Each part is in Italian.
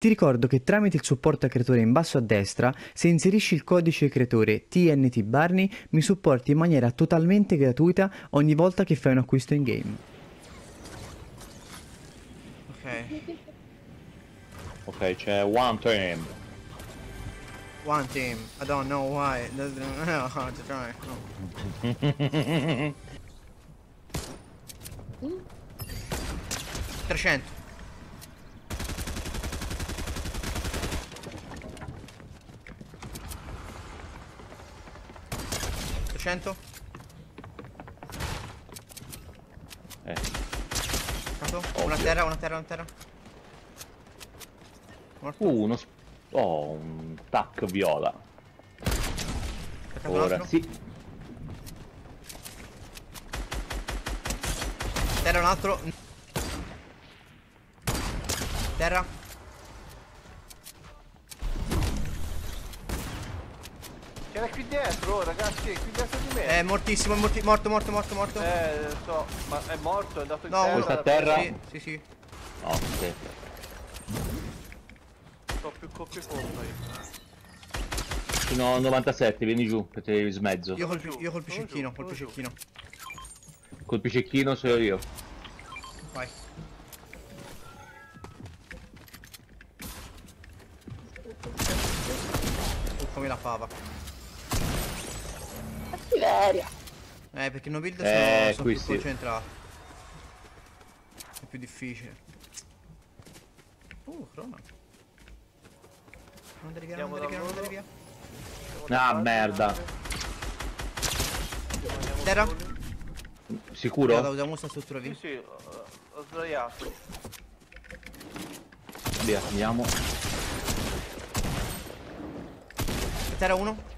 Ti ricordo che tramite il supporto al creatore in basso a destra, se inserisci il codice creatore TNT Barney, mi supporti in maniera totalmente gratuita ogni volta che fai un acquisto in game. Ok. Ok, c'è one team. One team. I don't know why. Doesn't know how to try. No. 300. Trecento. Eh, Cato. Una terra, una terra, una terra. Morto. uh, uno... Oh, un tac viola. Ora altro. sì. Terra un altro. Terra. C'era qui dietro, oh, ragazzi, qui dietro di me. È mortissimo, è morti- morto, morto, morto, morto. Eh, so, ma è morto, è andato in No, terra. Questa terra? Sì, sì, sì. No, sì. Sto più colpi contro io. A 97, vieni giù, che ti smezzo. Io col, giù, io col sono cecchino, giù, col sono giù. cecchino. Col picecchino sono io. Vai. Uffami la fava. Cattiveria. Eh, perché no build Eh, sono, sono qui più sì. concentrato. È più difficile. Uh, crona. Non andare via, non andare via, non andare via. Ah, merda. Terra? Sicuro? Guarda, usiamo questa struttura Sì, via. sì, ho, ho sdraiato. Via, andiamo. Terra 1.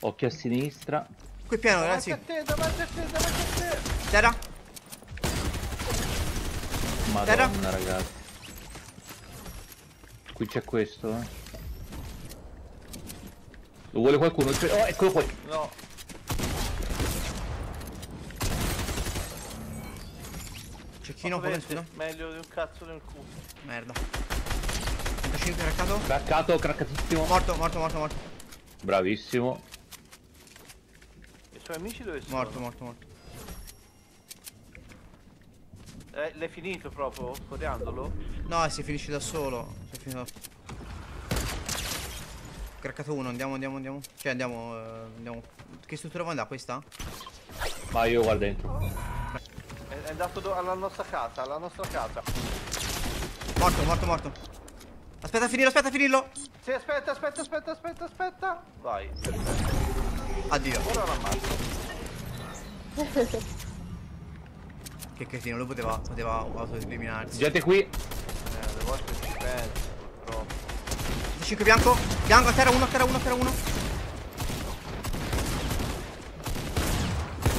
Occhio a sinistra. Qui piano, Davanti ragazzi. a te, davanti a te, davanti a te. Terra. Terra? Madonna, ragazzi. Qui c'è questo, eh. Lo vuole qualcuno? C'è- Oh, eccolo poi. No, Cecchino, Vabbè, come scusa? meglio di un cazzo nel culo. Merda. 35 craccato. Craccato, craccatissimo. Morto, morto, morto, morto. Bravissimo. I suoi amici dove sono? Morto, morto, morto. Eh, l'hai finito proprio, sforiandolo? No, si finisce da solo. Si è finito. Craccato uno, andiamo, andiamo, andiamo. Cioè andiamo, eh, andiamo. Che struttura vuoi andare? Questa? Ma io qua dentro. È, è andato alla nostra casa, alla nostra casa. Morto, morto, morto. Aspetta a finirlo, aspetta a finirlo. Sì, aspetta, aspetta, aspetta, aspetta, aspetta. Vai, Addio. ora l'ammazzo. Che cretino, lui poteva, poteva autoeliminarsi. Gente qui. Eh, le volte ci penso, purtroppo. 5 bianco. Bianco, a terra 1, a terra 1, a terra 1.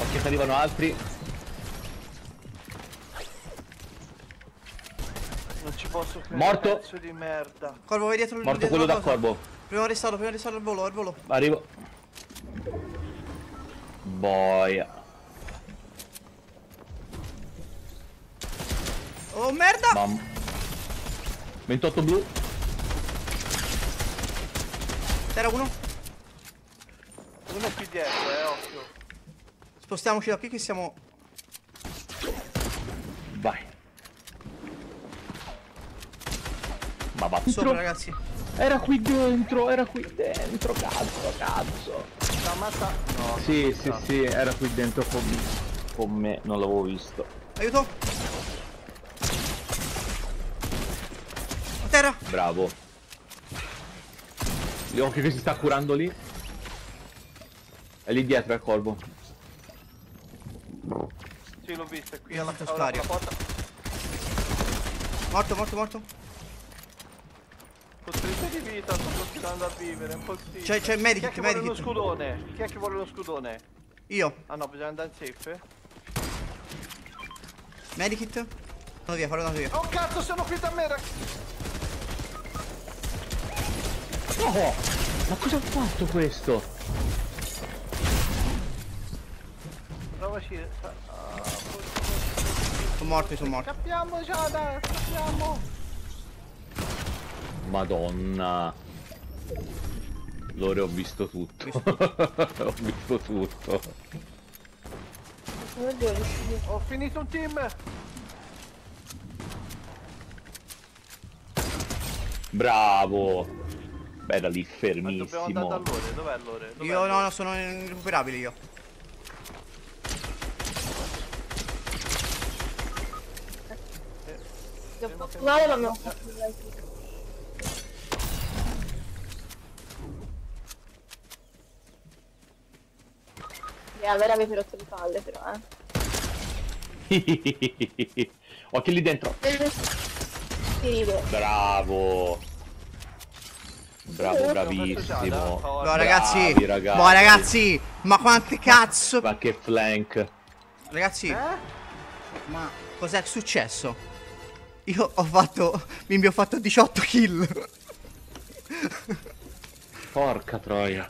Occhio che arrivano altri. Non ci posso credere. Morto. Pezzo di merda. Corvo, vai dietro Morto dietro quello da corvo. Prima restauro, prima restauro al volo, al volo. Arrivo. Boia. Oh merda! Bam. 28 blu. Terra 1. Uno è qui dietro, eh, occhio. Spostiamoci da qui che siamo. Vai. Ma va Sopra ragazzi. Era qui dentro, era qui dentro, cazzo, cazzo. Sta ammazza. No, Sì, sì, sì, era qui dentro con me. Con me, non l'avevo visto. Aiuto! A terra! Bravo. Gli occhi che si sta curando lì. È lì dietro, è il corvo. Sì, l'ho visto, è qui Io alla, porta. Morto, morto, morto. Con 30 di vita sto continuando a vivere, è impossibile. C'è- c'è il medic, Chi è che medic. vuole uno scudone? Chi è che vuole uno scudone? Io. Ah no, bisogna andare in safe. Medikit. Andato via, andato via. Oh cazzo, sono qui da me, Oh, ma cosa ha fatto questo? Provaci. Ah, Sono morto, sono morto. Scappiamo, Giada, scappiamo. Madonna. Lore ho visto tutto. ho visto tutto. Ho finito un team! Bravo. Beh, da lì Ma dobbiamo andare da fermissimo. Lore, dov'è Lore? Dov'è Io no, no, sono irrecuperabile io. Ma mi ho fatto E allora avete rotto le palle però, eh. Occhio lì dentro. Si ride. Bravo. Bravo, bravissimo. Oh, No, ragazzi. Bravi, ragazzi. Boh, ragazzi. Ma quante cazzo. Ma che flank. Ragazzi, Eh? ma cos'è successo? Io ho fatto. Bimbi, ho fatto 18 kill. Porca troia.